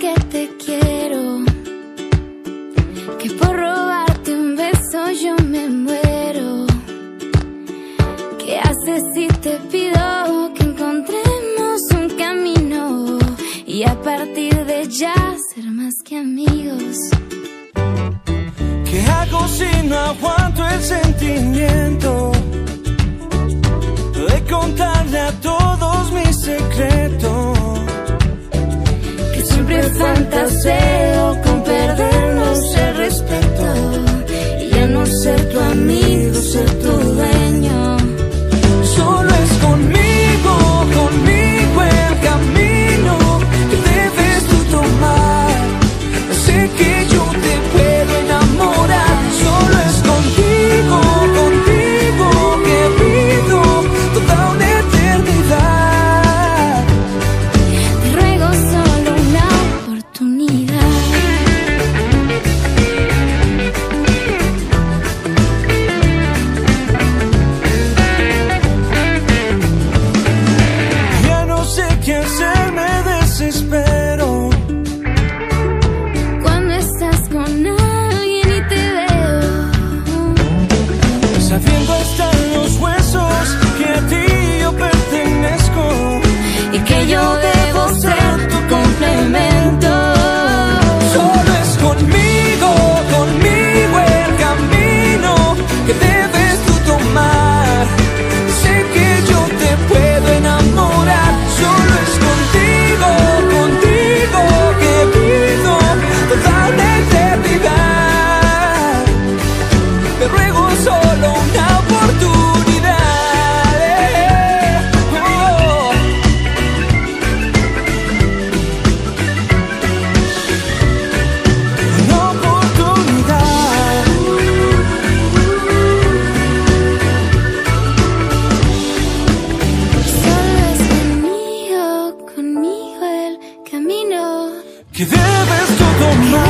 que te quiero, que por robarte un beso yo me muero. ¿Qué haces si te pido que encontremos un camino y a partir de ya ser más que amigos? ¿Qué hago si no aguanto el sentimiento? Fantaseo con perdernos el respeto y ya no ser tu amigo, ser tu dueño. que debes so mal.